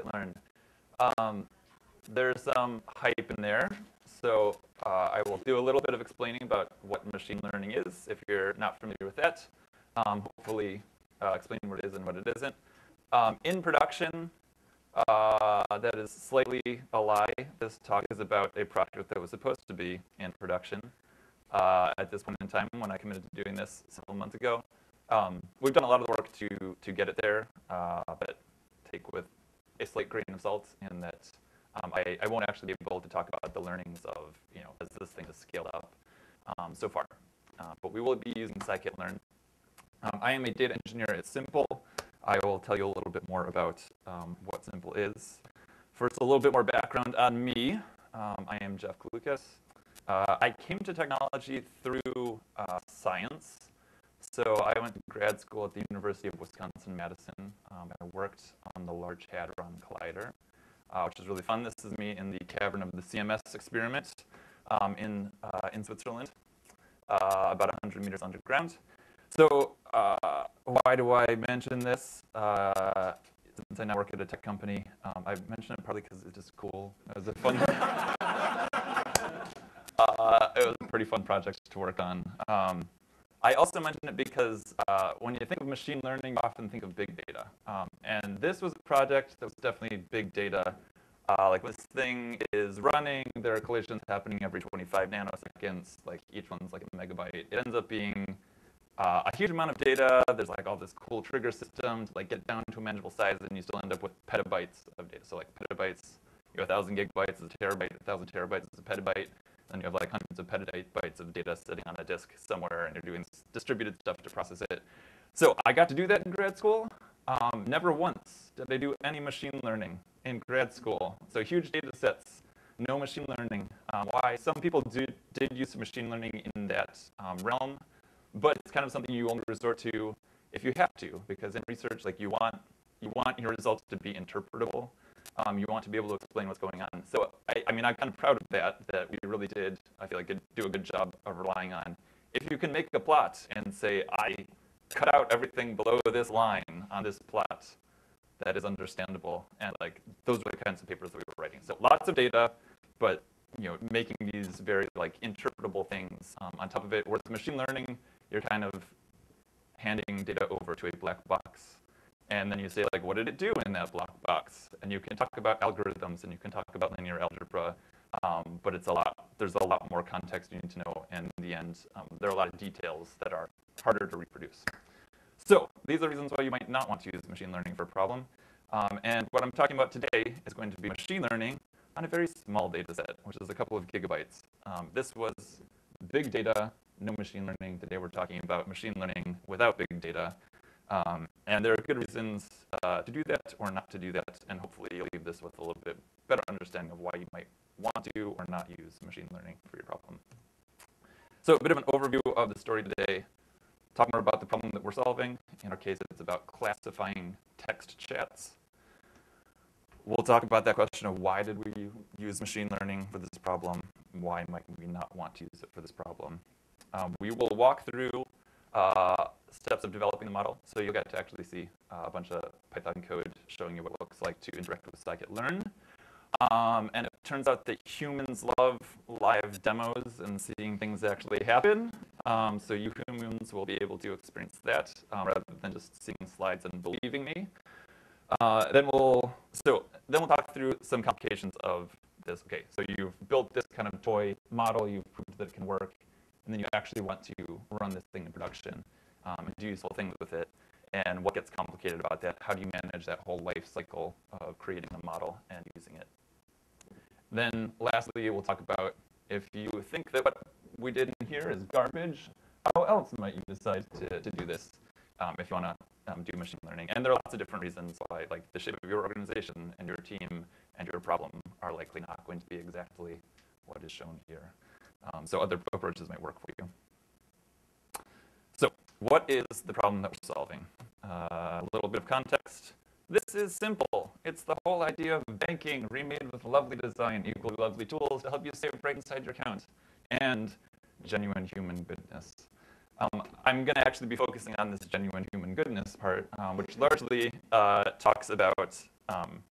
scikit-learn. Um, there's some hype in there, so uh, I will do a little bit of explaining about what machine learning is if you're not familiar with that. Um, hopefully uh, explain what it is and what it isn't. Um, in production, uh, that is slightly a lie. This talk is about a project that was supposed to be in production uh, at this point in time when I committed to doing this several months ago. Um, we've done a lot of work to, to get it there, uh, but take with a slight grain of salt in that um, I, I, won't actually be able to talk about the learnings of, you know, as this thing has scaled up um, so far. Uh, but we will be using scikit-learn. Um, I am a data engineer at Simple. I will tell you a little bit more about um, what Simple is. First, a little bit more background on me. Um, I am Jeff Klukas. Uh, I came to technology through uh, science. So I went to grad school at the University of Wisconsin-Madison. Um, I worked on the Large Hadron Collider, uh, which is really fun. This is me in the cavern of the CMS experiment um, in, uh, in Switzerland, uh, about 100 meters underground. So uh, why do I mention this? Uh, since I now work at a tech company, um, I mention it partly because it's just cool. It was a fun. uh, it was a pretty fun project to work on. Um, I also mention it because uh, when you think of machine learning, you often think of big data. Um, and this was a project that was definitely big data. Uh, like this thing is running, there are collisions happening every 25 nanoseconds, like each one's like a megabyte. It ends up being uh, a huge amount of data. There's like all this cool trigger system to like get down to a manageable size, and you still end up with petabytes of data. So like petabytes, you have 1,000 gigabytes is a terabyte, 1,000 terabytes is a petabyte. Then you have like hundreds of petabytes of data sitting on a disk somewhere, and you're doing distributed stuff to process it. So I got to do that in grad school. Um, never once did I do any machine learning in grad school. So huge data sets, no machine learning. Um, why? Some people do, did use machine learning in that um, realm, but it's kind of something you only resort to if you have to, because in research, like you want you want your results to be interpretable. Um, you want to be able to explain what's going on. So I, I, mean, I'm kind of proud of that, that we really did, I feel like, do a good job of relying on. If you can make a plot and say, I cut out everything below this line on this plot, that is understandable. And like those were the kinds of papers that we were writing. So lots of data, but you know, making these very like interpretable things um, on top of it. Whereas machine learning, you're kind of handing data over to a black box. And then you say, like, what did it do in that black box? And you can talk about algorithms and you can talk about linear algebra, um, but it's a lot, there's a lot more context you need to know. And in the end, um, there are a lot of details that are harder to reproduce. So these are reasons why you might not want to use machine learning for a problem. Um, and what I'm talking about today is going to be machine learning on a very small data set, which is a couple of gigabytes. Um, this was big data no machine learning. Today we're talking about machine learning without big data. Um, and there are good reasons uh, to do that or not to do that, and hopefully you'll leave this with a little bit better understanding of why you might want to or not use machine learning for your problem. So a bit of an overview of the story today. Talk more about the problem that we're solving. In our case, it's about classifying text chats. We'll talk about that question of why did we use machine learning for this problem? Why might we not want to use it for this problem? Um, we will walk through uh, steps of developing the model. So you'll get to actually see uh, a bunch of Python code showing you what it looks like to interact with scikit-learn. Um, and it turns out that humans love live demos and seeing things actually happen. Um, so you humans will be able to experience that um, rather than just seeing slides and believing me. Uh, then we'll so then we'll talk through some complications of this. Okay, so you've built this kind of toy model, you've proved that it can work and then you actually want to run this thing in production um, and do useful things with it. And what gets complicated about that? How do you manage that whole life cycle of creating a model and using it? Then lastly, we'll talk about if you think that what we did in here is garbage, how else might you decide to, to do this um, if you want to um, do machine learning? And there are lots of different reasons why, like the shape of your organization and your team and your problem are likely not going to be exactly what is shown here. Um, so other approaches might work for you. So what is the problem that we're solving? Uh, a little bit of context. This is simple. It's the whole idea of banking remade with lovely design, equally lovely tools to help you save right inside your account, and genuine human goodness. Um, I'm going to actually be focusing on this genuine human goodness part, um, which largely uh, talks about um,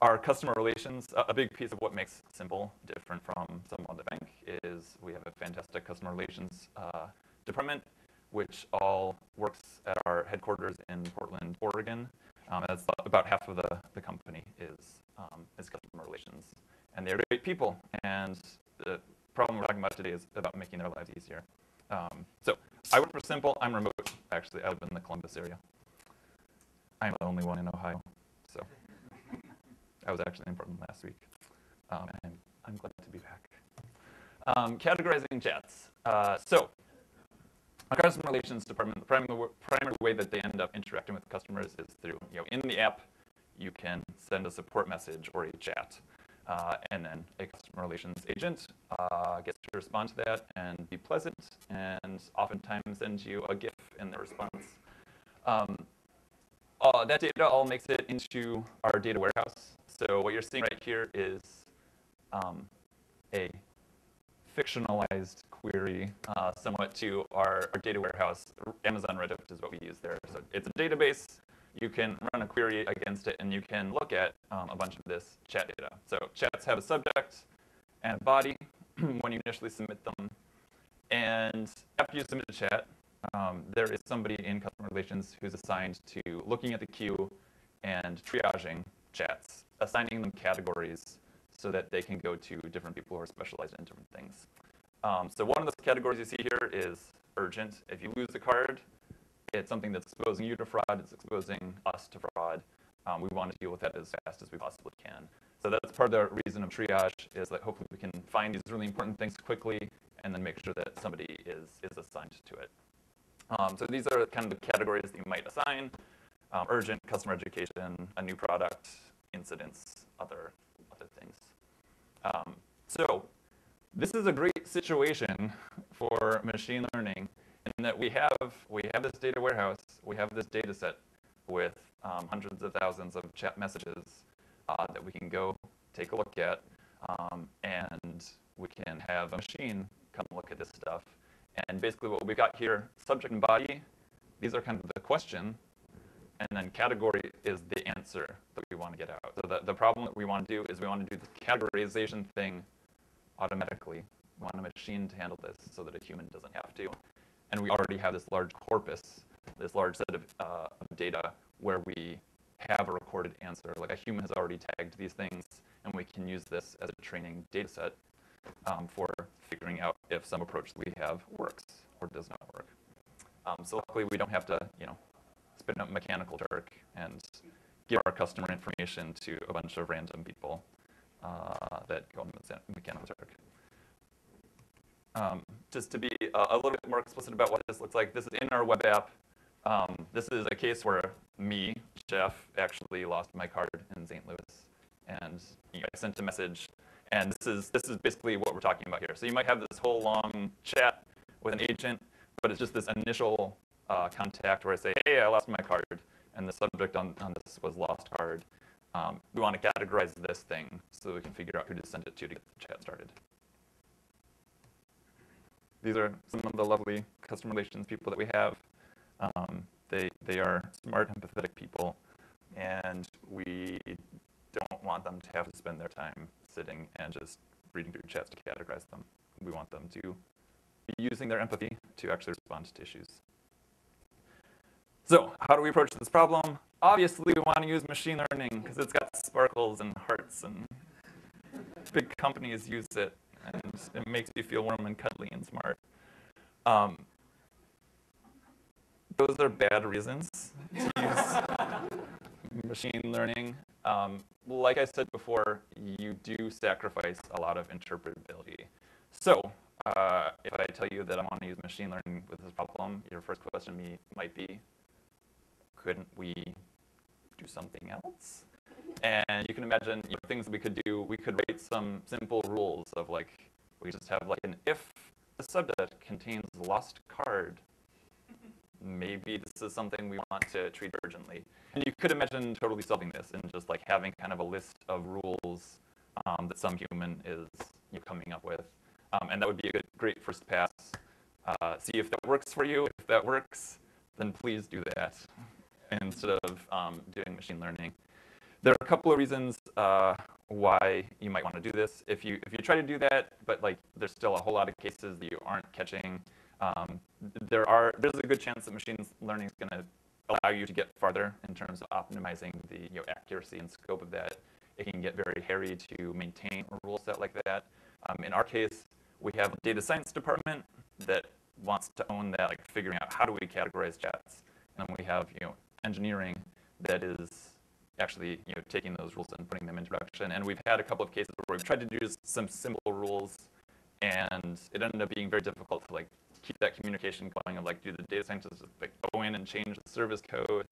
our customer relations, a big piece of what makes Simple different from some other bank is we have a fantastic customer relations uh, department, which all works at our headquarters in Portland, Oregon. Um, that's about half of the, the company is, um, is customer relations. And they're great people. And the problem we're talking about today is about making their lives easier. Um, so I work for Simple. I'm remote, actually. I live in the Columbus area. I'm the only one in Ohio. I was actually in Portland last week. Um, and I'm glad to be back. Um, categorizing chats. Uh, so our customer relations department, the primary, primary way that they end up interacting with customers is through, you know, in the app, you can send a support message or a chat. Uh, and then a customer relations agent uh, gets to respond to that and be pleasant and oftentimes send you a GIF in the response. Um, uh, that data all makes it into our data warehouse. So what you're seeing right here is um, a fictionalized query uh, somewhat to our, our, data warehouse. Amazon Redshift is what we use there. So it's a database. You can run a query against it, and you can look at um, a bunch of this chat data. So chats have a subject and a body when you initially submit them. And after you submit a chat, um, there is somebody in customer relations who's assigned to looking at the queue and triaging chats, assigning them categories so that they can go to different people who are specialized in different things. Um, so one of those categories you see here is urgent. If you lose the card, it's something that's exposing you to fraud, it's exposing us to fraud. Um, we want to deal with that as fast as we possibly can. So that's part of the reason of triage is that hopefully we can find these really important things quickly and then make sure that somebody is, is assigned to it. Um, so these are kind of the categories that you might assign. Um, urgent, customer education, a new product, incidents, other, other things. Um, so this is a great situation for machine learning in that we have, we have this data warehouse, we have this data set with um, hundreds of thousands of chat messages uh, that we can go take a look at, um, and we can have a machine come look at this stuff. And basically what we've got here, subject and body, these are kind of the question, and then category is the answer that we want to get out. So the, the problem that we want to do is we want to do the categorization thing automatically. We want a machine to handle this so that a human doesn't have to. And we already have this large corpus, this large set of, uh, of data where we have a recorded answer. Like a human has already tagged these things, and we can use this as a training data set um, for figuring out if some approach that we have works or does not work. Um, so luckily, we don't have to, you know, spin up Mechanical Turk and give our customer information to a bunch of random people uh, that go on Mechanical Turk. Um, just to be a, a, little bit more explicit about what this looks like, this is in our web app. Um, this is a case where me, Jeff, actually lost my card in St. Louis. And you know, I sent a message, and this is, this is basically what we're talking about here. So you might have this whole long chat with an agent, but it's just this initial uh, contact where I say, hey, I lost my card, and the subject on, on this was lost card. Um, we want to categorize this thing so we can figure out who to send it to to get the chat started. These are some of the lovely customer relations people that we have. Um, they, they are smart, empathetic people, and we don't want them to have to spend their time sitting and just reading through chats to categorize them. We want them to be using their empathy to actually respond to issues. So how do we approach this problem? Obviously, we want to use machine learning because it's got sparkles and hearts, and big companies use it, and it makes you feel warm and cuddly and smart. Um, those are bad reasons to use machine learning. Um, like I said before, you do sacrifice a lot of interpretability. So uh, if I tell you that I want to use machine learning with this problem, your first question me might be, couldn't we do something else? And you can imagine you know, things we could do. We could write some simple rules of like, we just have like an if the subject contains lost card, maybe this is something we want to treat urgently. And you could imagine totally solving this and just like having kind of a list of rules um, that some human is you know, coming up with. Um, and that would be a good, great first pass. Uh, see if that works for you. If that works, then please do that instead of um, doing machine learning. there are a couple of reasons uh, why you might want to do this. If you if you try to do that, but like there's still a whole lot of cases that you aren't catching, um, there are there's a good chance that machine learning is going to allow you to get farther in terms of optimizing the you know, accuracy and scope of that. It can get very hairy to maintain a rule set like that. Um, in our case, we have a data science department that wants to own that, like figuring out how do we categorize chats. And then we have you know engineering that is actually you know taking those rules and putting them into production. And we've had a couple of cases where we've tried to do some simple rules, and it ended up being very difficult to like keep that communication going of like do the data scientists like go in and change the service code.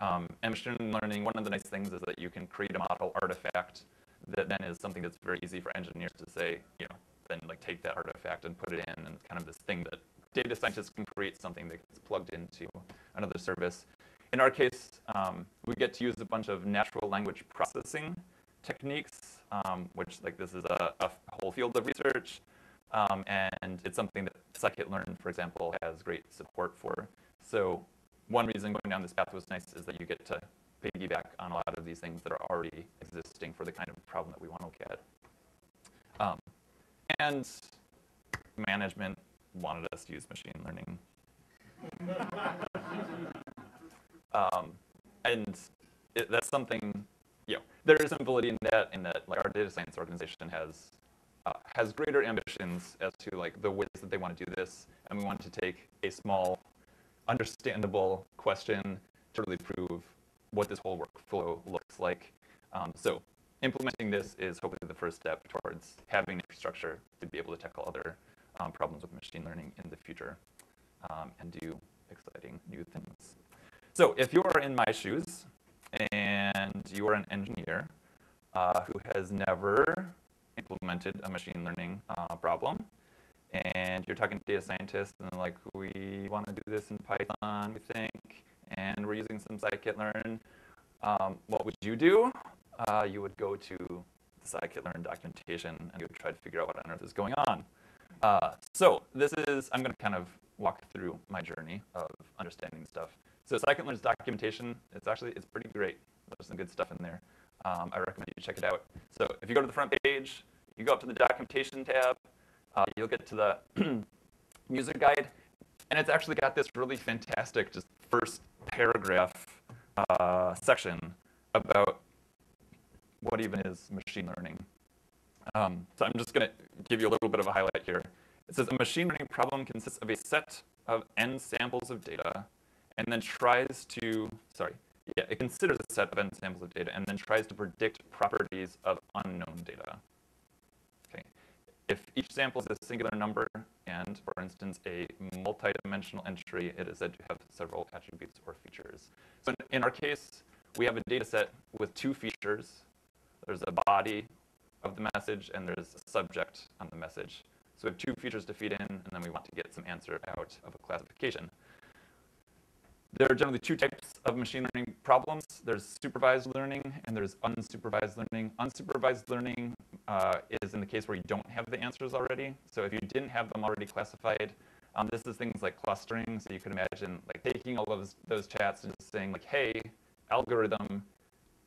Um, and machine learning, one of the nice things is that you can create a model artifact that then is something that's very easy for engineers to say, you know, then like take that artifact and put it in and kind of this thing that data scientists can create something that gets plugged into another service. In our case, um, we get to use a bunch of natural language processing techniques, um, which like this is a, a, whole field of research. Um, and it's something that scikit-learn, for example, has great support for. So one reason going down this path was nice is that you get to piggyback on a lot of these things that are already existing for the kind of problem that we want to look at. Um, and management wanted us to use machine learning. um, and it, that's something, you know, there is some validity in that, in that like our data science organization has uh, has greater ambitions as to like the ways that they want to do this, and we want to take a small, understandable question to really prove what this whole workflow looks like. Um, so implementing this is hopefully the first step towards having infrastructure to be able to tackle other um, problems with machine learning in the future um, and do exciting new things. So if you are in my shoes and you are an engineer uh, who has never implemented a machine learning uh, problem, and you're talking to data scientists and like, we want to do this in Python, we think, and we're using some scikit-learn, um, what would you do? Uh, you would go to the scikit-learn documentation and you would try to figure out what on earth is going on. Uh, so this is, I'm going to kind of walk through my journey of understanding stuff. So scikit-learn's documentation, it's actually, it's pretty great. There's some good stuff in there. Um, I recommend you check it out. So if you go to the front page, you go up to the documentation tab, uh, you'll get to the user guide, and it's actually got this really fantastic just first paragraph uh, section about what even is machine learning. Um, so I'm just going to give you a little bit of a highlight here. It says a machine learning problem consists of a set of n samples of data and then tries to, sorry, yeah, it considers a set of n samples of data and then tries to predict properties of unknown data. Okay. If each sample is a singular number and, for instance, a multidimensional entry, it is said to have several attributes or features. So in, our case, we have a data set with two features. There's a body of the message and there's a subject on the message. So we have two features to feed in, and then we want to get some answer out of a classification. There are generally two types of machine learning problems. There's supervised learning and there's unsupervised learning. Unsupervised learning uh, is in the case where you don't have the answers already. So if you didn't have them already classified, um, this is things like clustering. So you can imagine like taking all of those, those chats and just saying like, hey, algorithm,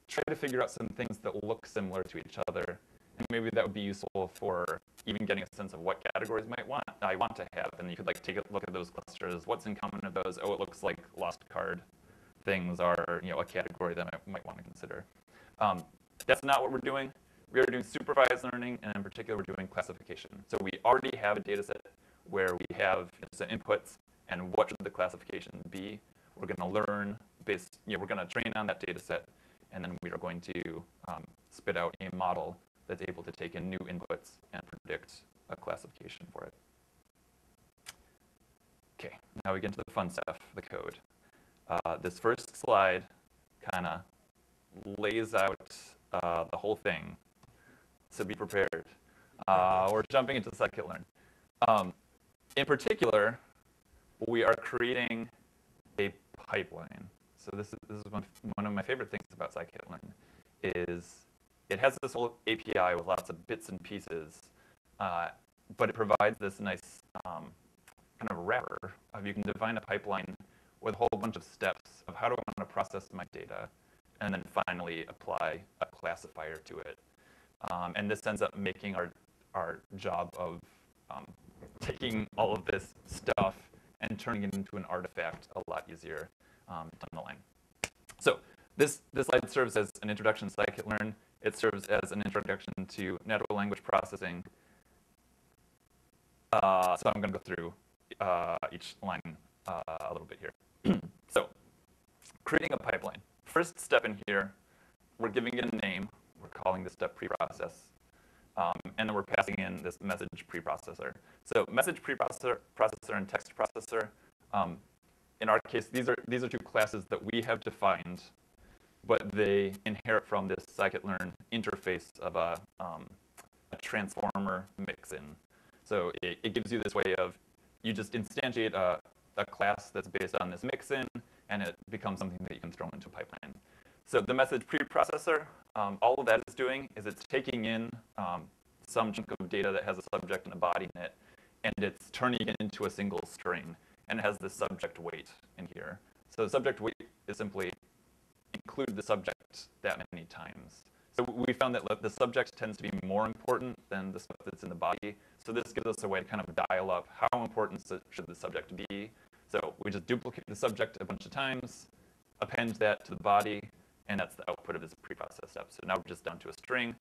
try to figure out some things that look similar to each other. And maybe that would be useful for even getting a sense of what categories might want I want to have. And you could like take a look at those clusters. What's in common of those? Oh, it looks like lost card things are you know a category that I might want to consider. Um, that's not what we're doing. We are doing supervised learning, and in particular, we're doing classification. So we already have a data set where we have some inputs, and what should the classification be? We're going to learn based, you know, we're going to train on that data set, and then we are going to um, spit out a model that's able to take in new inputs and predict a classification for it. Okay, now we get into the fun stuff, the code. Uh, this first slide kind of lays out uh, the whole thing, so be prepared. Uh, we're jumping into scikit-learn. Um, in particular, we are creating a pipeline. So this is, this is one, one of my favorite things about scikit-learn is it has this whole API with lots of bits and pieces, uh, but it provides this nice um, kind of wrapper of you can define a pipeline with a whole bunch of steps of how do I want to process my data, and then finally apply a classifier to it. Um, and this ends up making our, our job of um, taking all of this stuff and turning it into an artifact a lot easier um, down the line. So this, this slide serves as an introduction to scikit-learn. It serves as an introduction to natural language processing. Uh, so I'm going to go through uh, each line uh, a little bit here. so creating a pipeline. First step in here, we're giving it a name. We're calling this step preprocess. Um, and then we're passing in this message preprocessor. So message preprocessor processor and text processor, um, in our case, these are, these are two classes that we have defined, but they inherit from this scikit-learn interface of a, um, a transformer mix-in. So it, it, gives you this way of, you just instantiate a, a class that's based on this mix-in, and it becomes something that you can throw into a pipeline. So the message preprocessor, um, all of that is doing is it's taking in um, some chunk of data that has a subject and a body in it, and it's turning it into a single string, and it has the subject weight in here. So subject weight is simply include the subject that many times. So we found that the subject tends to be more important than the stuff that's in the body. So this gives us a way to kind of dial up how important should the subject be. So we just duplicate the subject a bunch of times, append that to the body, and that's the output of this preprocess step. So now we're just down to a string.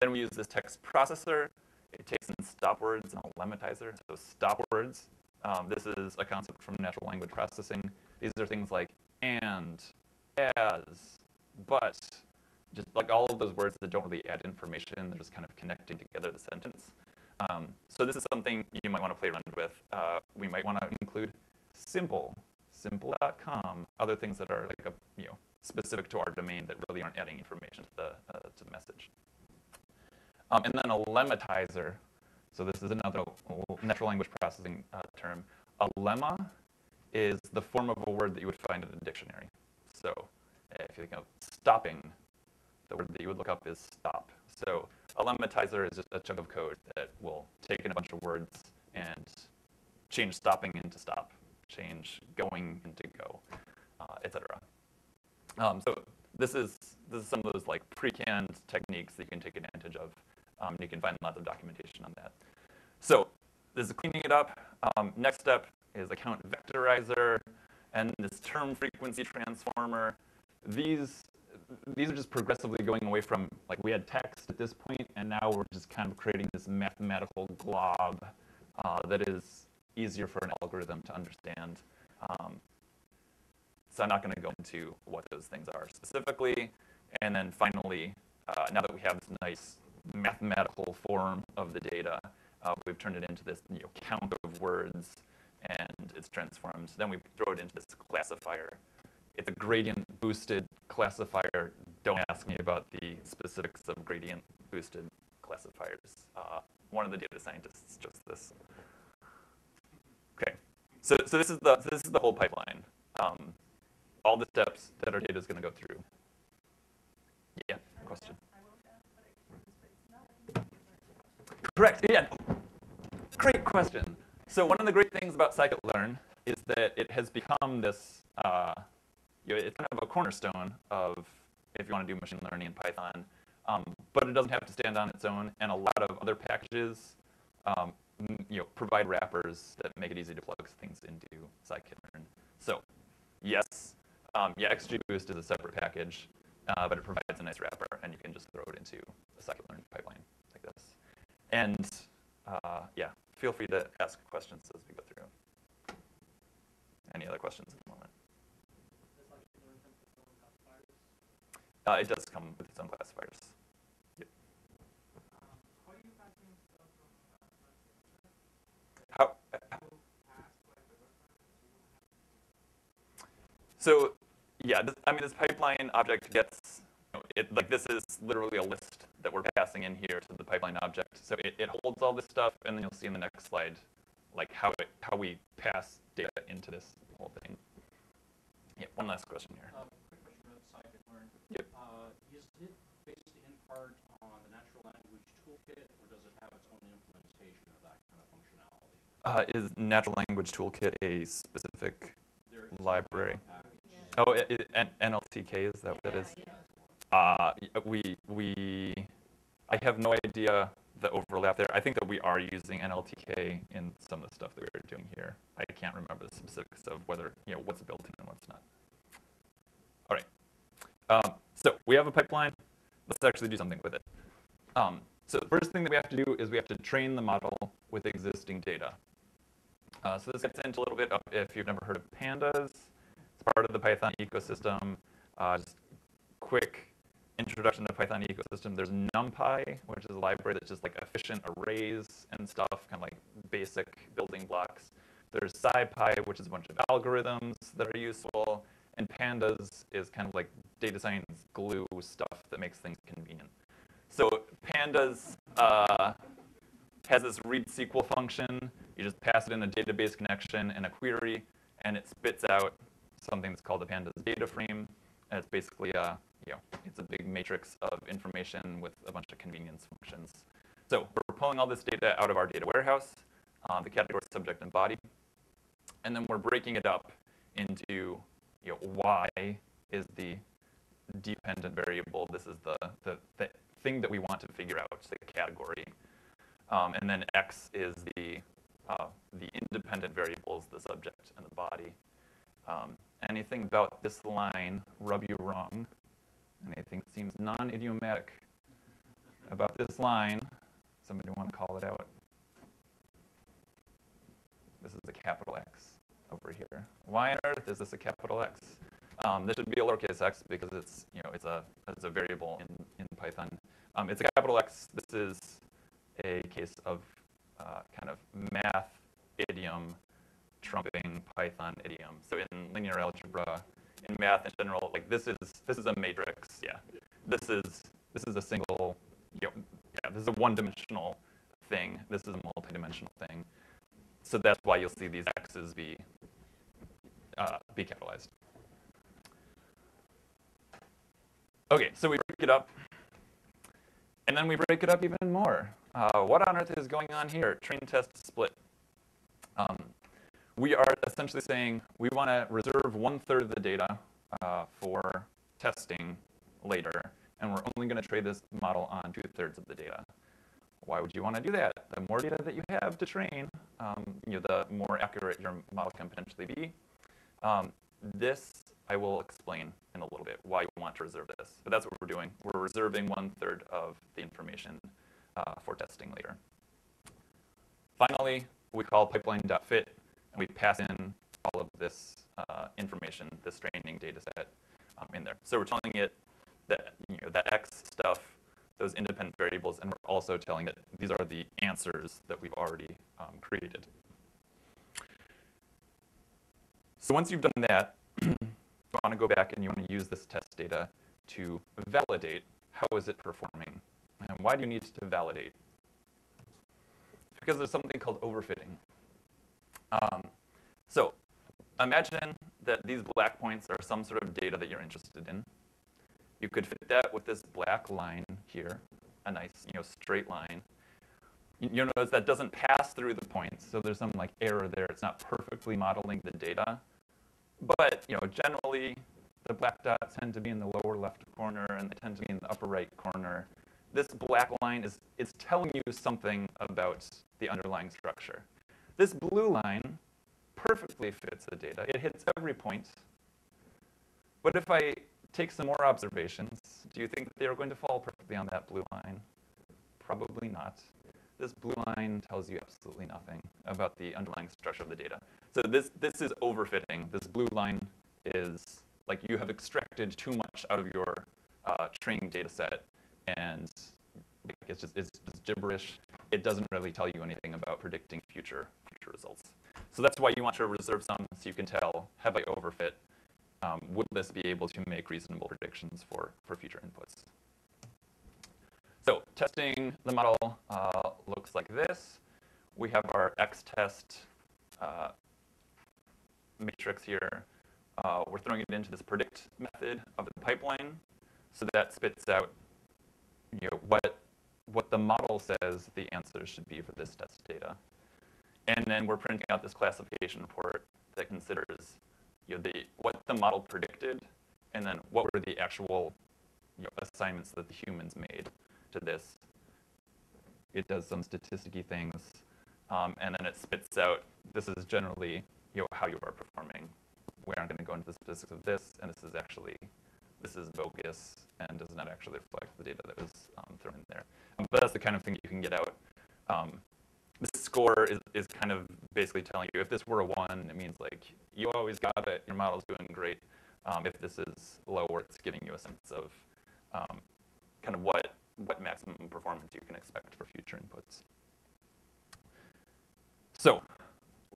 Then we use this text processor. It takes in stop words and a lemmatizer. So stop words, um, this is a concept from natural language processing. These are things like and, as, but, just like all of those words that don't really add information, they're just kind of connecting together the sentence. Um, so this is something you might want to play around with. Uh, we might want to include simple, simple.com, other things that are like a, you know, specific to our domain that really aren't adding information to the, uh, to the message. Um, and then a lemmatizer. So this is another natural language processing uh, term. A lemma is the form of a word that you would find in a dictionary. So if you think of stopping, the word that you would look up is stop. So a lemmatizer is just a chunk of code that will take in a bunch of words and change stopping into stop, change going into go, uh, etc. Um, so this is this is some of those like pre-canned techniques that you can take advantage of. Um, you can find lots of documentation on that. So this is cleaning it up. Um, next step is a count vectorizer and this term frequency transformer. These these are just progressively going away from like we had text at this point, and now we're just kind of creating this mathematical glob uh, that is easier for an algorithm to understand. Um, so I'm not going to go into what those things are specifically. And then finally, uh, now that we have this nice mathematical form of the data, uh, we've turned it into this you know, count of words, and it's transformed. Then we throw it into this classifier. It's a gradient boosted classifier. Don't ask me about the specifics of gradient boosted classifiers. Uh, one of the data scientists just this. Okay, so, so this is the this is the whole pipeline. Um, all the steps that our data is going to go through. Yeah, question. Correct, yeah. Great question. So one of the great things about scikit-learn is that it has become this, uh, you know, it's kind of a cornerstone of if you want to do machine learning in Python, um, but it doesn't have to stand on its own, and a lot of other packages um, you know, provide wrappers that make it easy to plug things into scikit-learn. So yes, um, yeah, XGBoost is a separate package, uh, but it provides a nice wrapper, and you can just throw it into a scikit-learn pipeline like this. And uh, yeah, feel free to ask questions as we go through. Any other questions at the moment? Uh, it does come with its own classifiers. Yep. How, so yeah, this, I mean, this pipeline object gets, know, it, like this is literally a list that we're passing in here to the pipeline object. So it, it holds all this stuff, and then you'll see in the next slide, like how it, how we pass data into this whole thing. Yeah, one last question here. Um, quick question about scikit-learn. Yep. Uh, is it based in part on the natural language toolkit, or does it have its own implementation of that kind of functionality? Uh, is Natural Language Toolkit a specific library? package. Oh, it, it, NLTK, is that what that is? Yeah, Uh, we, we, I have no idea the overlap there. I think that we are using NLTK in some of the stuff that we are doing here. I can't remember the specifics of whether, you know, what's built in and what's not. All right. Um, so we have a pipeline. Let's actually do something with it. Um, so the first thing that we have to do is we have to train the model with existing data. Uh, so this gets into a little bit of if you've never heard of pandas. It's part of the Python ecosystem. Uh, just quick introduction to Python ecosystem, there's NumPy, which is a library that's just like efficient arrays and stuff, kind of like basic building blocks. There's SciPy, which is a bunch of algorithms that are useful. And Pandas is kind of like data science glue stuff that makes things convenient. So Pandas uh, has this read SQL function. You just pass it in a database connection and a query, and it spits out something that's called a Pandas data frame. And it's basically a you know, it's a big matrix of information with a bunch of convenience functions. So we're pulling all this data out of our data warehouse, uh, the category subject and body, and then we're breaking it up into you know, y is the dependent variable. This is the, the, the thing that we want to figure out, the category. Um, and then x is the, uh, the independent variables, the subject and the body. Um, anything about this line rub you wrong? Anything seems non-idiomatic about this line? Somebody want to call it out? This is a capital X over here. Why on earth is this a capital X? Um, this should be a lowercase x because it's you know it's a it's a variable in in Python. Um, it's a capital X. This is a case of uh, kind of math idiom trumping Python idiom. So in linear algebra, in math in general, like this is this is a matrix. Yeah, this is this is a single. You know, yeah, this is a one-dimensional thing. This is a multi-dimensional thing. So that's why you'll see these x's be uh, be capitalized. Okay, so we break it up, and then we break it up even more. Uh, what on earth is going on here? Train test split. Um, we are essentially saying we want to reserve one third of the data uh, for testing later, and we're only going to trade this model on two thirds of the data. Why would you want to do that? The more data that you have to train, um, you know, the more accurate your model can potentially be. Um, this I will explain in a little bit why you want to reserve this. But that's what we're doing. We're reserving one third of the information uh, for testing later. Finally, we call pipeline.fit we pass in all of this uh, information, this training data set um, in there. So we're telling it that, you know, that X stuff, those independent variables, and we're also telling it these are the answers that we've already um, created. So once you've done that, you want to go back and you want to use this test data to validate how is it performing. And why do you need to validate? Because there's something called overfitting. Um, so imagine that these black points are some sort of data that you're interested in. You could fit that with this black line here, a nice you know, straight line. You notice that doesn't pass through the points, so there's some like error there. It's not perfectly modeling the data. But you know, generally, the black dots tend to be in the lower left corner, and they tend to be in the upper right corner. This black line is, is telling you something about the underlying structure. This blue line perfectly fits the data. It hits every point. But if I take some more observations, do you think they are going to fall perfectly on that blue line? Probably not. This blue line tells you absolutely nothing about the underlying structure of the data. So this, this is overfitting. This blue line is like you have extracted too much out of your uh, training data set and it's just it's just gibberish. It doesn't really tell you anything about predicting future future results. So that's why you want to reserve some so you can tell, have I overfit? Um, would this be able to make reasonable predictions for, for future inputs? So testing the model uh, looks like this. We have our x-test uh, matrix here. Uh, we're throwing it into this predict method of the pipeline. So that spits out you know, what what the model says the answers should be for this test data. And then we're printing out this classification report that considers you know, the, what the model predicted and then what were the actual you know, assignments that the humans made to this. It does some statisticy things, um, and then it spits out, this is generally you know, how you are performing. We aren't going to go into the statistics of this, and this is actually, this is bogus and does not actually reflect the data that was um, thrown in there. The kind of thing you can get out. Um, the score is, is kind of basically telling you if this were a one, it means like you always got it, your model's doing great. Um, if this is lower, it's giving you a sense of um, kind of what, what maximum performance you can expect for future inputs. So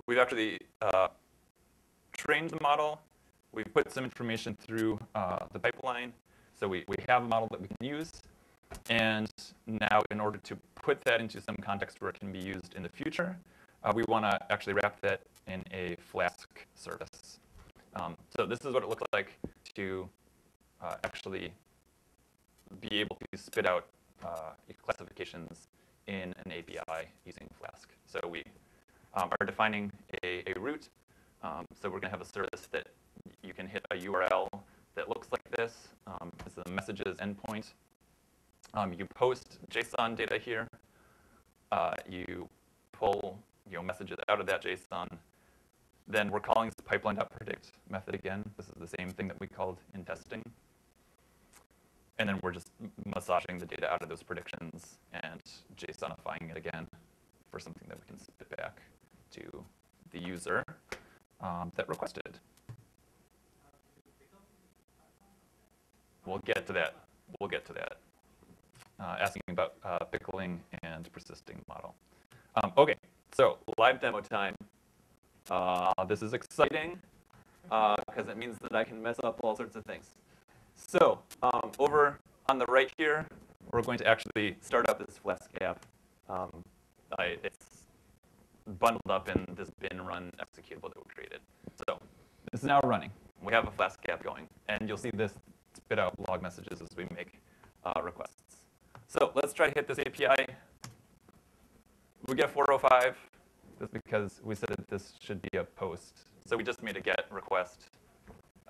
we've actually uh, trained the model. We've put some information through uh, the pipeline. So we, we have a model that we can use. And now in order to put that into some context where it can be used in the future, uh, we want to actually wrap that in a Flask service. Um, so this is what it looks like to uh, actually be able to spit out uh, classifications in an API using Flask. So we um, are defining a, a route. Um, so we're going to have a service that you can hit a URL that looks like this. Um, it's a messages endpoint. Um, you post JSON data here. Uh, you pull you know, messages out of that JSON. Then we're calling this pipeline.predict method again. This is the same thing that we called in testing. And then we're just massaging the data out of those predictions and JSONifying it again for something that we can spit back to the user um, that requested. We'll get to that. We'll get to that. Uh, asking about uh, pickling and persisting model. Um, okay, so live demo time. Uh, this is exciting because uh, it means that I can mess up all sorts of things. So um, over on the right here, we're going to actually start up this Flask app. Um, I, it's bundled up in this bin run executable that we created. So this is now running. We have a Flask app going, and you'll see this spit out log messages as we make uh, requests. So let's try to hit this API. We get 405. That's because we said that this should be a post. So we just made a get request.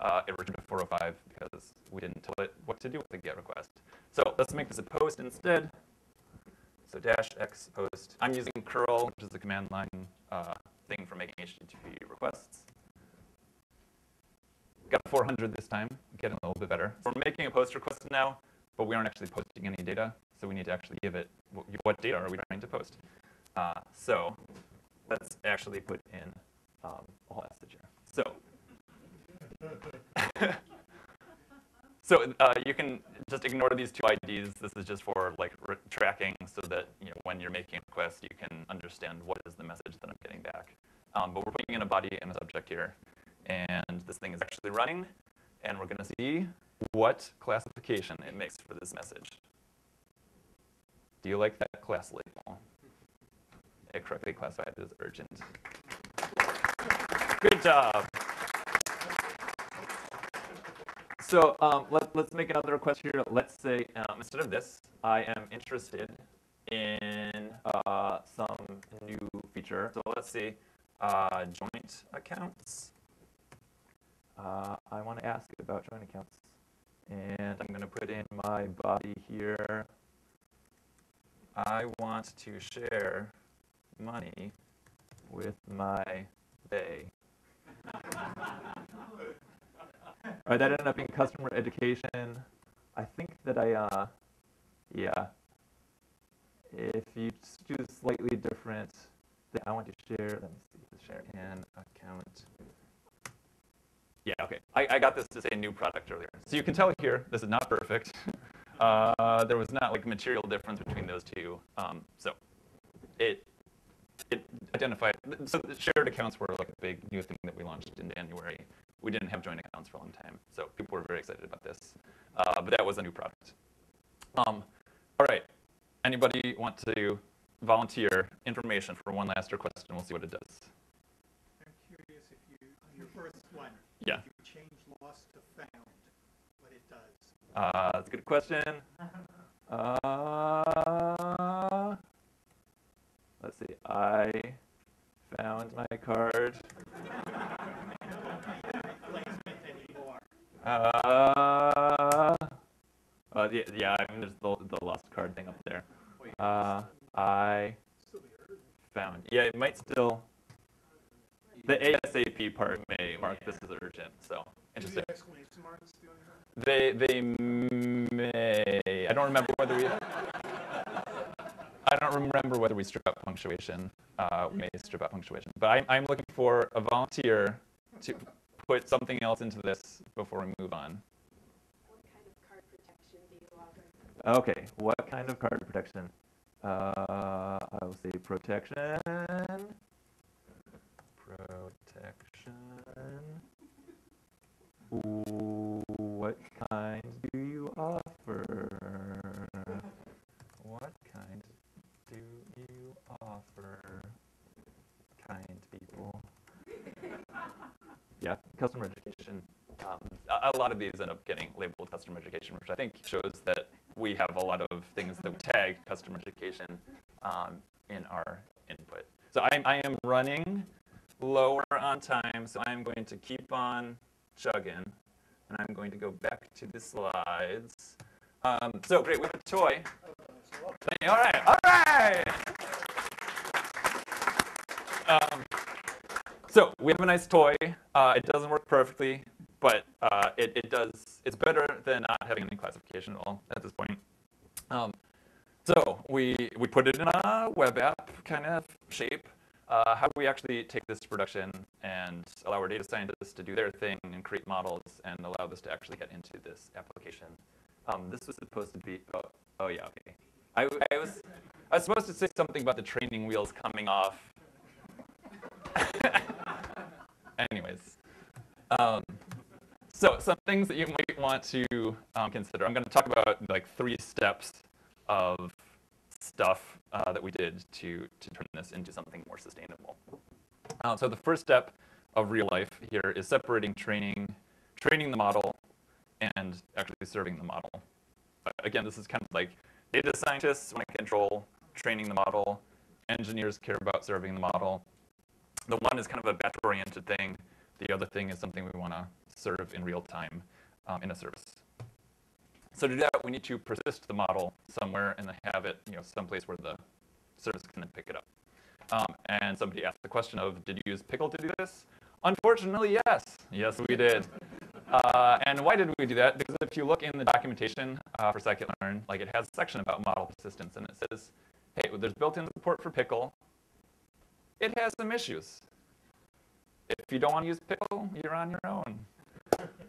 Uh, it returned a 405 because we didn't tell it what to do with the get request. So let's make this a post instead. So dash x post. I'm using curl, which is the command line uh, thing for making HTTP requests. Got 400 this time, getting a little bit better. We're making a post request now, but we aren't actually posting any data. So we need to actually give it, what data are we trying to post? Uh, so let's actually put in um, a whole message here. So So uh, you can just ignore these two IDs. This is just for like tracking so that you know, when you're making a request, you can understand what is the message that I'm getting back. Um, but we're putting in a body and a subject here. And this thing is actually running. And we're going to see what classification it makes for this message. Do you like that class label? It correctly classified as urgent. Good job. So um, let, us make another request here. Let's say um, instead of this, I am interested in uh, some new feature. So let's see, uh, joint accounts. Uh, I want to ask about joint accounts. And I'm going to put in my body here. I want to share money with my bay. All right, that ended up being customer education. I think that I, uh, yeah. If you do slightly different, I want to share, let me see, share an account. Yeah, okay. I, I got this to say new product earlier. So you can tell here, this is not perfect. Uh, there was not like material difference between those two. Um, so it it identified, so shared accounts were like a big new thing that we launched in January we didn't have joint accounts for a long time. So people were very excited about this. Uh, but that was a new product. Um, all right. Anybody want to volunteer information for one last request, and we'll see what it does. I'm curious if you, on your first one, yeah. if you change to found, what it does. Uh, that's a good question. Uh, let's see. I found my card. Uh, uh, Yeah, yeah. I mean, there's the, the lost card thing up there. Uh, I found. Yeah, it might still. The ASAP part may mark this as urgent. So interesting. the exclamation marks do anything? They they may. I don't remember whether we. I don't remember whether we strip out punctuation. Uh, we may strip out punctuation, but I'm I'm looking for a volunteer to put something else into this before we move on. What kind of card protection do you offer? Okay, what kind of card protection? Uh, I will say protection. Protection. What kind do you offer? What kind do you offer? Kind people. Yeah, customer education. Um, a, lot of these end up getting labeled customer education, which I think shows that we have a lot of things that tag customer education um, in our input. So I, I am running lower on time, so I'm going to keep on chugging, and I'm going to go back to the slides. Um, so great, we have a toy. All right, all right. Um, so we have a nice toy. Uh, it doesn't work perfectly, but uh, it, it does. It's better than not having any classification at all at this point. Um, so we we put it in a web app kind of shape. Uh, how do we actually take this to production and allow our data scientists to do their thing and create models and allow this to actually get into this application? Um, this was supposed to be. Oh, oh yeah, okay. I, I was I was supposed to say something about the training wheels coming off. Anyways, um, so some things that you might want to um, consider. I'm going to talk about like three steps of stuff uh, that we did to to turn this into something more sustainable. Uh, so the first step of real life here is separating training, training the model, and actually serving the model. Uh, Again, this is kind of like data scientists want to control training the model. Engineers care about serving the model. The one is kind of a batch-oriented thing. The other thing is something we want to serve in real time um, in a service. So to do that, we need to persist the model somewhere and have it, you know, someplace where the service can pick it up. Um, and somebody asked the question of, did you use Pickle to do this? Unfortunately, yes. Yes, we did. Uh, and why did we do that? Because if you look in the documentation uh, for scikit-learn, like it has a section about model persistence, and it says, hey, there's built-in support for Pickle. It has some issues. If you don't want to use Pickle, you're on your own.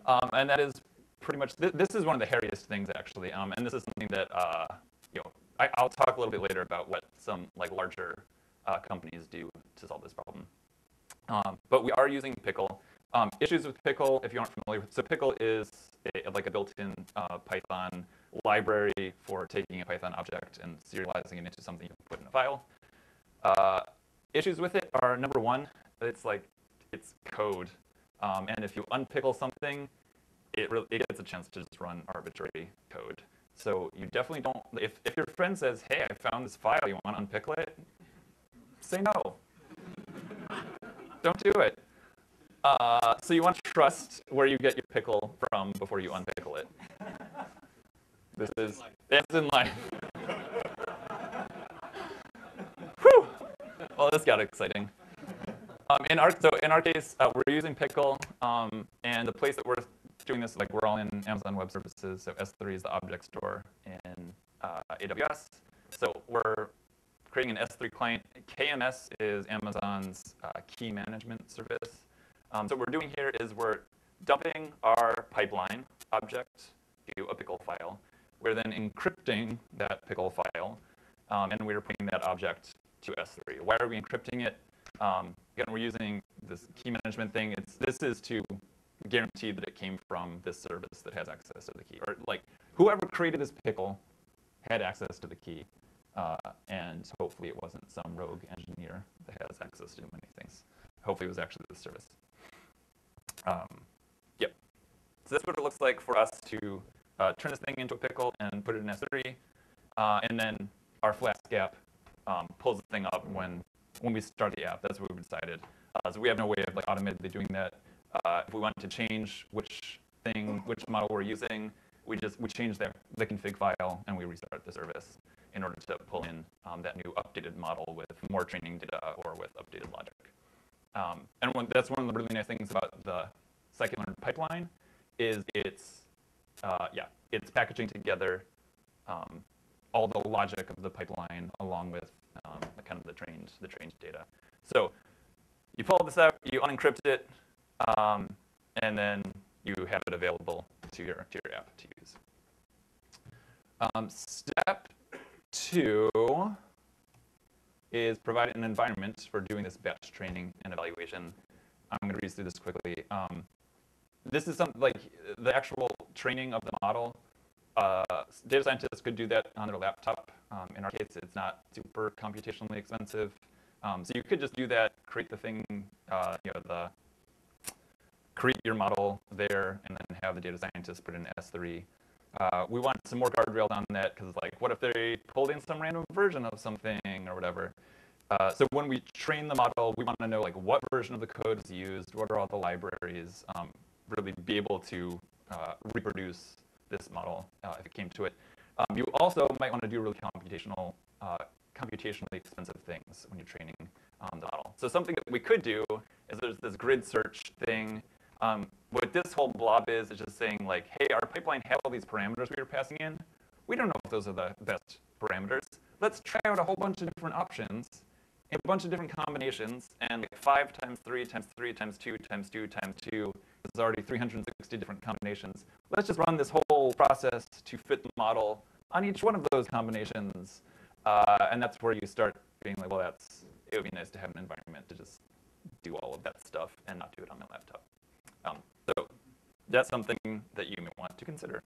Um, and that is pretty much, th- this is one of the hairiest things, actually. Um, and this is something that, uh, you know, I, I'll talk a little bit later about what some like larger uh, companies do to solve this problem. Um, but we are using Pickle. Um, issues with Pickle, if you aren't familiar with, so Pickle is a, like a built-in uh, Python library for taking a Python object and serializing it into something you can put in a file. Uh, issues with it are number one, it's like it's code, um, and if you unpickle something, it, re- it gets a chance to just run arbitrary code. So you definitely don't. If if your friend says, "Hey, I found this file, you want to unpickle it?" Say no. don't do it. Uh, so you want to trust where you get your pickle from before you unpickle it. This is that's in life. Whew. Well, this got exciting. Um, in our so in our case, uh, we're using Pickle, um, and the place that we're doing this, like we're all in Amazon Web Services. So S3 is the object store in uh, AWS. So we're creating an S3 client. KMS is Amazon's uh, key management service. Um, so what we're doing here is we're dumping our pipeline object to a pickle file. We're then encrypting that pickle file, um, and we're putting that object to S3. Why are we encrypting it? Um, again, we're using this key management thing. It's, this is to guarantee that it came from this service that has access to the key. Or like whoever created this pickle had access to the key. Uh, and hopefully it wasn't some rogue engineer that has access to many things. Hopefully it was actually the service. Um, yep. So that's what it looks like for us to uh, turn this thing into a pickle and put it in S3. Uh, and then our Flask app um, pulls the thing up when, when we start the app. That's what we decided. Uh, so we have no way of like automatically doing that. Uh, if we want to change which thing, which model we're using, we just we change the, the config file and we restart the service in order to pull in um, that new updated model with more training data or with updated logic. Um, and one, that's one of the really nice things about the scikit-learn pipeline is it's, uh, yeah, it's packaging together um, all the logic of the pipeline along with um, kind of the trained, the trained data. So you pull this out, you unencrypt it, um, and then you have it available to your, to your app to use. Um, step two is provide an environment for doing this batch training and evaluation. I'm going to read through this quickly. Um, this is something like the actual training of the model. Uh, data scientists could do that on their laptop. Um, in our case, it's not super computationally expensive. Um, so you could just do that, create the thing, uh, you know, the create your model there, and then have the data scientists put in S3. Uh, we want some more guardrails on that because, like, what if they pulled in some random version of something or whatever? Uh, so when we train the model, we want to know like what version of the code is used, what are all the libraries, um, really be able to uh, reproduce this model uh, if it came to it. Um, you also might want to do really computational, uh, computationally expensive things when you're training um, the model. So something that we could do is there's this grid search thing. Um, what this whole blob is, is just saying like, hey, our pipeline had all these parameters we were passing in. We don't know if those are the best parameters. Let's try out a whole bunch of different options a bunch of different combinations, and like 5 times 3 times 3 times 2 times 2 times 2 is already 360 different combinations. Let's just run this whole process to fit the model on each one of those combinations. Uh, and that's where you start being like, well, that's it would be nice to have an environment to just do all of that stuff and not do it on my laptop. Um, so that's something that you may want to consider.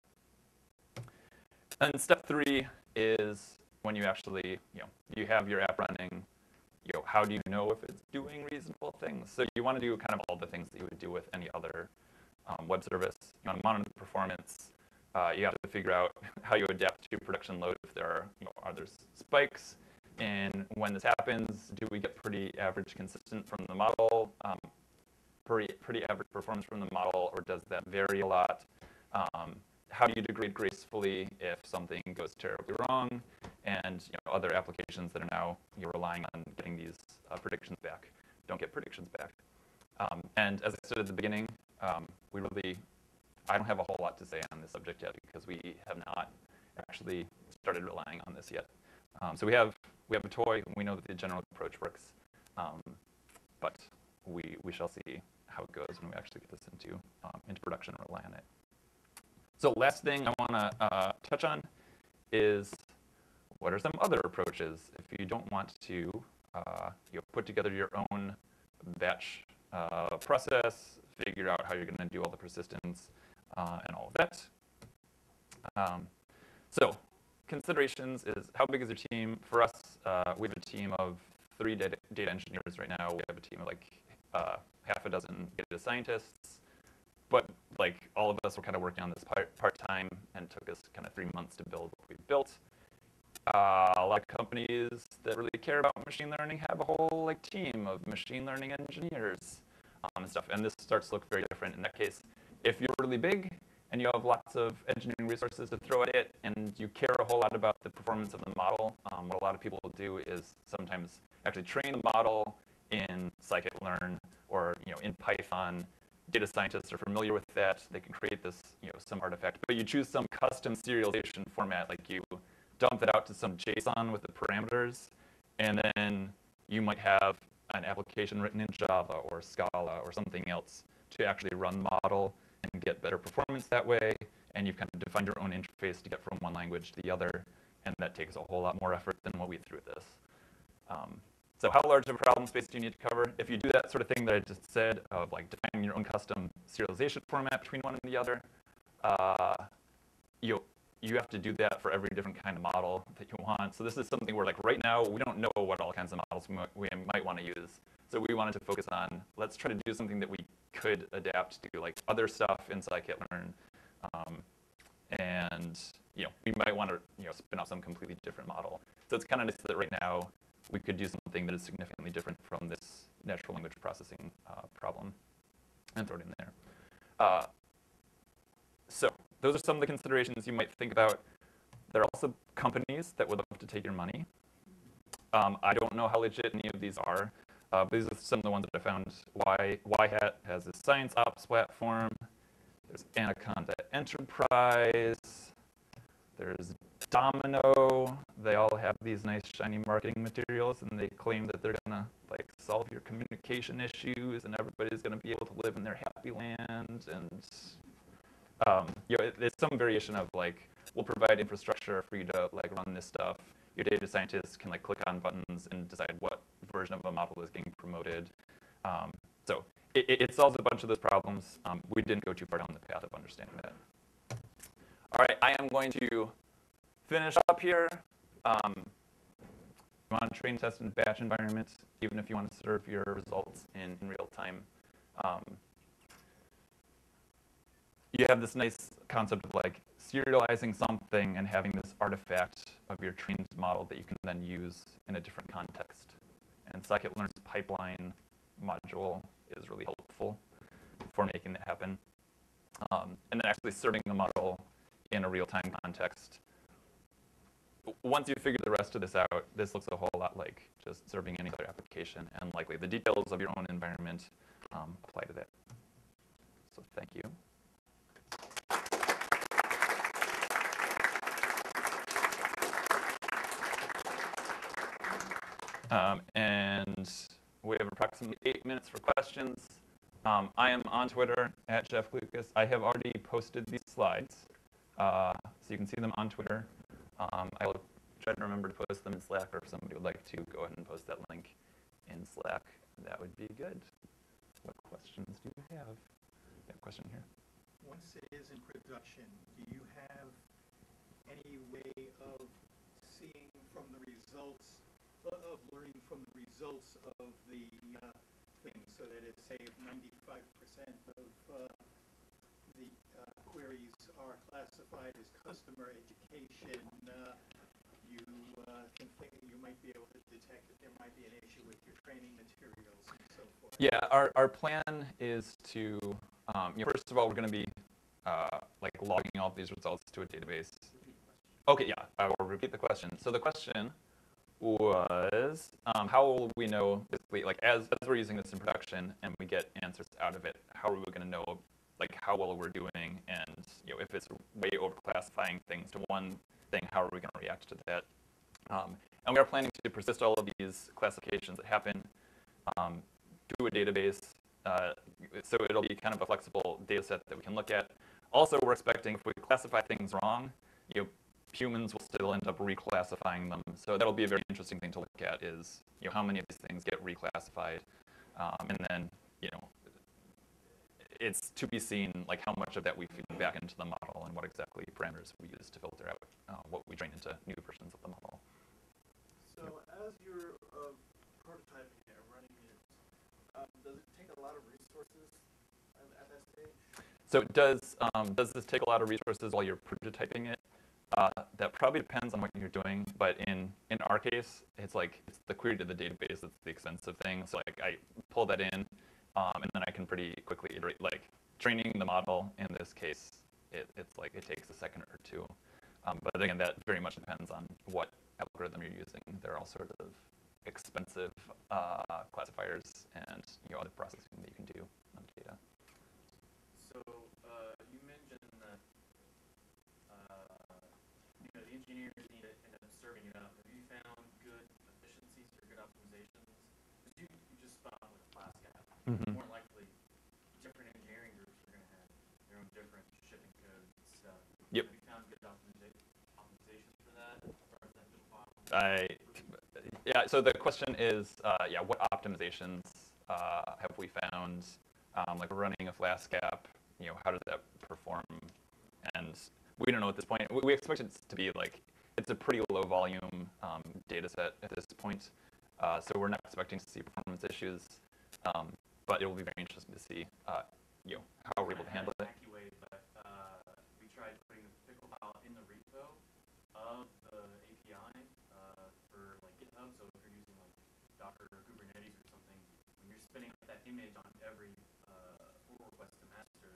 And step three is when you actually, you know, you have your app running, you know, how do you know if it's doing reasonable things? So you want to do kind of all the things that you would do with any other um, web service. You want to monitor the performance. Uh, you have to figure out how you adapt to production load if there are, you know, are there spikes? And when this happens, do we get pretty average consistent from the model? Um, pretty, pretty average performance from the model, or does that vary a lot? Um, how do you degrade gracefully if something goes terribly wrong? And you know, other applications that are now you're relying on getting these uh, predictions back don't get predictions back. Um, and as I said at the beginning, um, we really, I don't have a whole lot to say on this subject yet because we have not actually started relying on this yet. Um, so we have we have a toy. And we know that the general approach works, um, we shall see how it goes when we actually get this into um, into production and rely on it. So last thing I want to uh, touch on is what are some other approaches if you don't want to uh, you know, put together your own batch uh, process, figure out how you're going to do all the persistence uh, and all of that. Um, so considerations is how big is your team? For us, uh, we have a team of three data, data, engineers right now. We have a team of like uh, half a dozen data scientists but like all of us were kind of working on this part, part-time and took us kind of three months to build what we built. Uh, a lot of companies that really care about machine learning have a whole like team of machine learning engineers um, and stuff. And this starts to look very different in that case. If you're really big and you have lots of engineering resources to throw at it and you care a whole lot about the performance of the model, um, what a lot of people do is sometimes actually train the model in scikit-learn or you know in Python data scientists are familiar with that. They can create this, you know, some artifact. But you choose some custom serialization format, like you dump it out to some JSON with the parameters, and then you might have an application written in Java or Scala or something else to actually run model and get better performance that way. And you've kind of defined your own interface to get from one language to the other, and that takes a whole lot more effort than what we threw this. Um, so how large of a problem space do you need to cover? If you do that sort of thing that I just said of like defining your own custom serialization format between one and the other, uh, you you have to do that for every different kind of model that you want. So this is something where like right now we don't know what all kinds of models we might, want to use. So we wanted to focus on let's try to do something that we could adapt to like other stuff in scikit-learn. Um, and you know, we might want to you know spin off some completely different model. So it's kind of nice that right now we could do something that is significantly different from this natural language processing uh, problem and throw it in there. Uh, so those are some of the considerations you might think about. There are also companies that would love to take your money. Um, I don't know how legit any of these are, uh, but these are some of the ones that I found. Y, YHAT has a science ops platform. There's Anaconda Enterprise. There's Domino. They all have these nice shiny marketing materials, and they claim that they're gonna like solve your communication issues, and everybody's gonna be able to live in their happy land. And um, you know, it, it's some variation of like, we'll provide infrastructure for you to like run this stuff. Your data scientists can like click on buttons and decide what version of a model is getting promoted. Um, so it, it, solves a bunch of those problems. Um, we didn't go too far down the path of understanding that. All right, I am going to finish up here. Um, you want to train, test, in batch environments, even if you want to serve your results in, in real time. Um, you have this nice concept of like serializing something and having this artifact of your trained model that you can then use in a different context. And scikit-learn's pipeline module is really helpful for making that happen. Um, and then actually serving the model in a real-time context. Once you figure the rest of this out, this looks a whole lot like just serving any other application, and likely the details of your own environment um, apply to that. So thank you. Um, and we have approximately eight minutes for questions. Um, I am on Twitter at Jeff Klukas. I have already posted these slides, uh, so you can see them on Twitter. Um, I will try to remember to post them in Slack, or if somebody would like to go ahead and post that link in Slack, that would be good. What questions do you have? Yeah, question here. Once it is in production, do you have any way of seeing from the results, uh, of learning from the results of the uh, thing, so that if, say, ninety-five percent of uh, are classified as customer education, uh, you uh, can think, you might be able to detect that there might be an issue with your training materials and so forth? Yeah, our, our plan is to, um, you know, first of all, we're going to be uh, like logging all these results to a database. Okay, yeah, I will repeat the question. So the question was, um, how will we know, basically, like as, as we're using this in production and we get answers out of it, how are we going to know, like how well we're doing, and you know, if it's way overclassifying things to one thing, how are we going to react to that? Um, and we are planning to persist all of these classifications that happen um, to a database, uh, so it'll be kind of a flexible data set that we can look at. Also, we're expecting if we classify things wrong, you know, humans will still end up reclassifying them. So that'll be a very interesting thing to look at is, you know, how many of these things get reclassified. Um, and then, you know, it's to be seen like how much of that we feed back into the model and what exactly parameters we use to filter out uh, what we train into new versions of the model. So as you're uh, prototyping it, or running it, um, does it take a lot of resources at, at that stage? So does, um, does this take a lot of resources while you're prototyping it? Uh, that probably depends on what you're doing, but in, in our case, it's like it's the query to the database that's the expensive thing. So like I pull that in, um, and then I can pretty quickly iterate. Like training the model in this case, it, it's like it takes a second or two. Um, but again, that very much depends on what algorithm you're using. There are all sorts of expensive uh, classifiers and you know, other processing that you can do on data. So, uh, you mentioned that, uh, you know, the engineers need to end up serving it up. Have you found good efficiencies or good optimizations? Because you, you just spun off with a Mhm. More likely, different engineering groups are gonna have their own different shipping codes and stuff. Yep. Have you found good optimiza- optimizations for that? I, yeah, so the question is, uh, yeah, what optimizations uh, have we found? Um, like running a Flask app, you know, how does that perform? And we don't know at this point. We, we expect it to be like, it's a pretty low volume um, data set at this point. Uh, so we're not expecting to see performance issues. Um, but it will be very interesting to see, uh, you know, how we're able to handle it. Wacky way, but uh, we tried putting the pickle file in the repo of the API uh, for like GitHub. So if you're using like Docker or Kubernetes or something, when you're spinning up that image on every uh, pull request to master,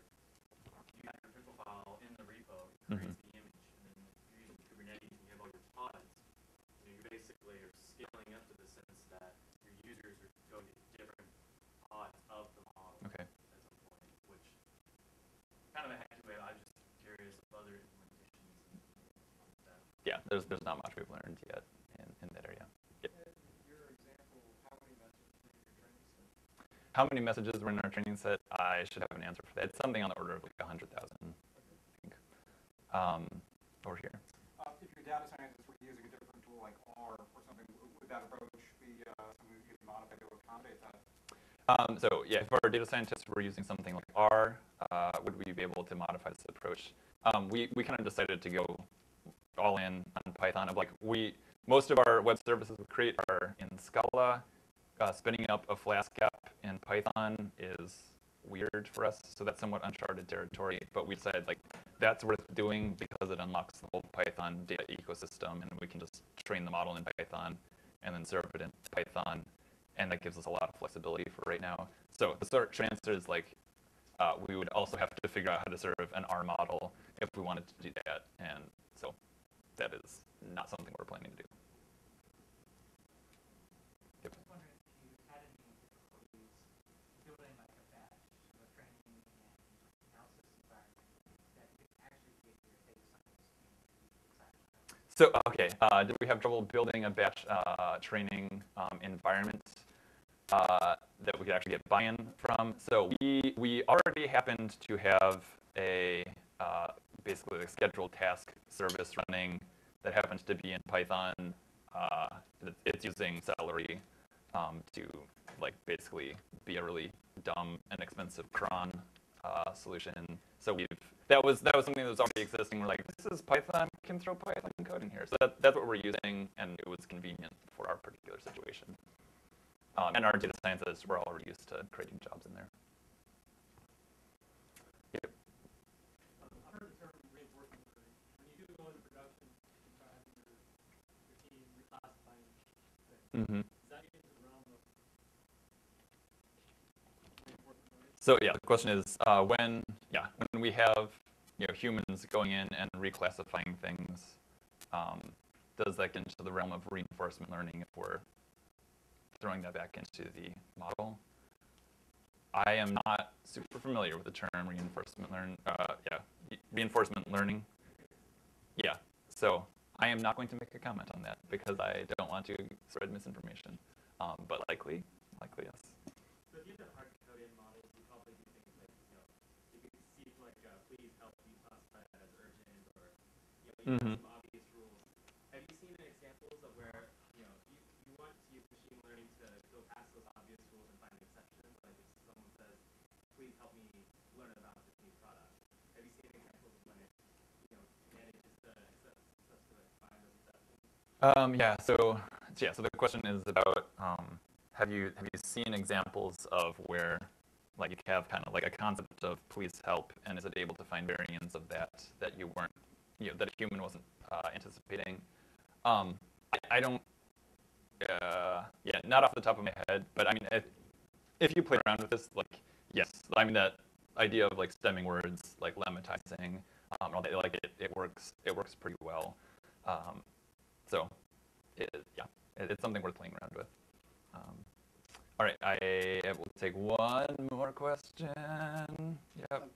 you have your pickle file in the repo, creates Mhm. the image. And then if you're using Kubernetes and you have all your pods, you know, you basically are scaling up to the sense that your users are going to different pods of the model Okay. at some point, which kind of a hacky way. I'm just curious of other implementations and that. Yeah, there's there's not much we've learned yet in, in that area. Example, how many messages were in your training set? How many messages were in our training set? I should have an answer for that. It's something on the order of like 100,000, I think. Um, over here. Uh, If your data scientists were using a different tool like R or something, would that approach be uh, something you could modify to accommodate that? Um, so yeah, if our data scientists were using something like R, uh, would we be able to modify this approach? Um, we, we kind of decided to go all in on Python. Of like we most of our web services we create are in Scala. Uh, spinning up a Flask app in Python is weird for us, so that's somewhat uncharted territory. But we decided like that's worth doing because it unlocks the whole Python data ecosystem, and we can just train the model in Python and then serve it in Python and that gives us a lot of flexibility for right now. So the short answer is like uh, we would also have to figure out how to serve an R model if we wanted to do that, and so that is not something we're planning to do. Yep. was wondering if you had any difficulties building like a batch of a training and analysis environment that you could actually give your data science team to be excited about. So okay, uh, did we have trouble building a batch uh, training um, environment uh, that we could actually get buy-in from? So we we already happened to have a uh, basically a scheduled task service running that happens to be in Python. Uh, it's using Celery um, to like basically be a really dumb and expensive cron uh, solution. So we've that was that was something that was already existing. We're like, this is Python, we can throw Python code in here. So that, that's what we're using, and it was convenient for our particular situation. Um, and our data scientists were already used to creating jobs in there. Yep. Um, I heard the term reinforcement learning. When you do go into production, you try having your, your team reclassifying things. hmm Does that get into the realm of reinforcement learning? So yeah, the question is uh, when yeah when we have you know humans going in and reclassifying things, um, does that get into the realm of reinforcement learning if we're throwing that back into the model? I am not super familiar with the term reinforcement learn. Uh, yeah, reinforcement learning. Yeah, so I am not going to make a comment on that because I don't want to spread misinformation. Um, but likely, likely yes. So if you have hard coded models, you probably do things like, you know, you could see like, uh, please help me classify that as urgent, or, you know, you Mhm. have some obvious rules. Have you seen examples of where, you know, you, you want to use machine learning to go past those obvious rules and find exceptions? Like if someone says, please help me learn about this new product. Have you seen examples of when it, you know, manages to accept, successfully find those exceptions? Um, yeah. So yeah. So the question is about um, have you have you seen examples of where like you have kind of like a concept of please help, and is it able to find variants of that that you weren't you know that a human wasn't uh, anticipating? Um, I, I don't. Uh, yeah, not off the top of my head, but I mean, if, if you play around with this, like, yes, I mean that idea of like stemming words, like lemmatizing, um, all that, like it, it works, it works pretty well. Um, so, it, yeah, it, it's something worth playing around with. Um, all right, I will take one more question. Yep.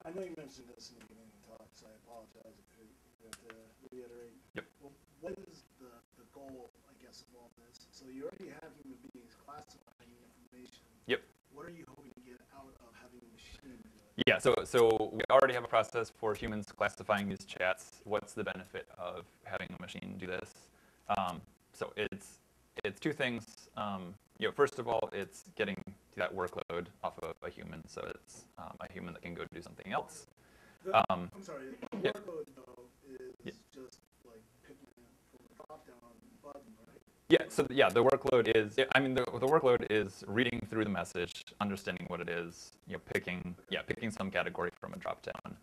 I know you mentioned this in the beginning of the talk, so I apologize if you have to reiterate. Yep. Well, What is the, the goal, I guess, of all this? So you already have human beings classifying information. Yep. What are you hoping to get out of having a machine? Yeah, so so we already have a process for humans classifying these chats. What's the benefit of having a machine do this? Um, so it's it's two things. Um, you know, first of all, it's getting that workload off of a human, so it's um, a human that can go do something else. The- Um, I'm sorry, the yeah. workload though is Yeah. just like picking it from the drop down button, right? Yeah, so yeah, the workload is, I mean, the, the workload is reading through the message, understanding what it is, you know, picking, yeah, picking some category from a dropdown,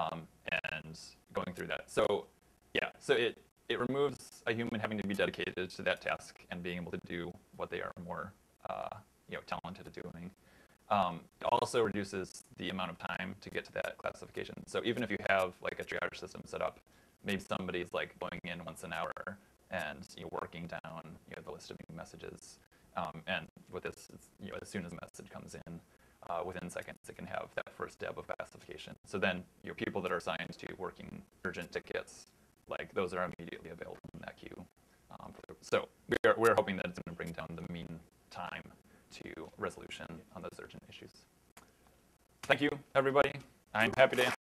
um, and going through that. So, yeah, so it, it removes a human having to be dedicated to that task and being able to do what they are more, uh, you know, talented at doing. Um, it also reduces the amount of time to get to that classification. So even if you have like a triage system set up, maybe somebody's like going in once an hour and you know, working down you know, the list of new messages. Um, and with this, you know, as soon as a message comes in, uh, within seconds, it can have that first deb of classification. So then your people that are assigned to working urgent tickets, like those are immediately available in that queue. Um, so we're, we're hoping that it's going to bring down the mean time to resolution on those urgent issues. Thank you, everybody. I'm happy to answer